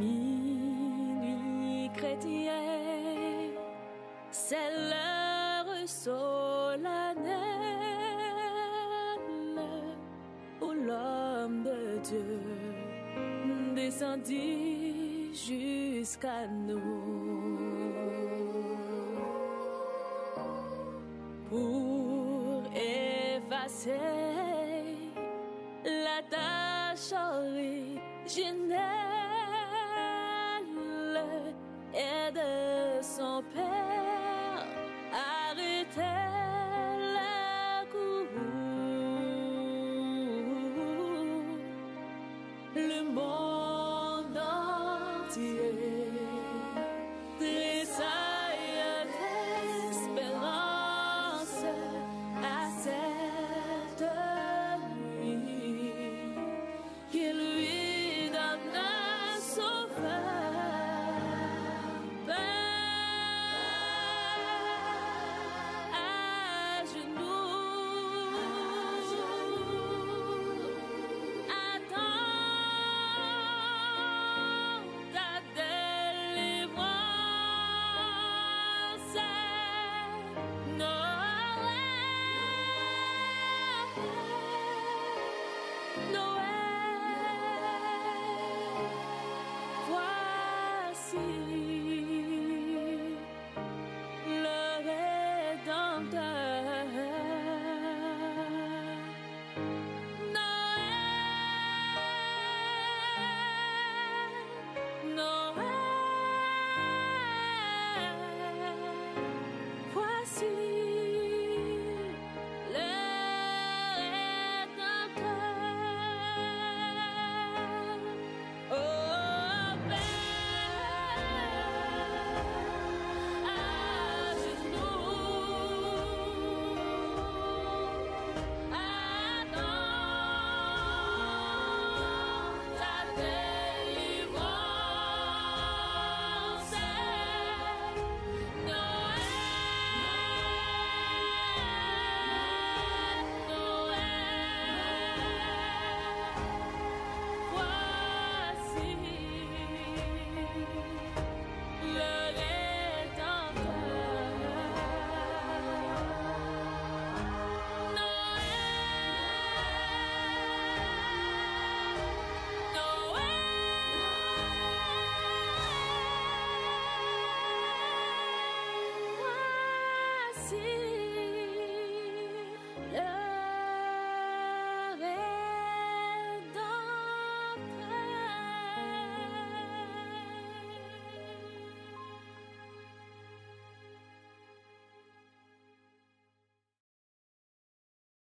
Minuit chrétien, c'est l'heure solennelle où l'homme de Dieu descendit jusqu'à nous. Pour effacer la tâche originelle de son père arrêter la cour. Le monde entier see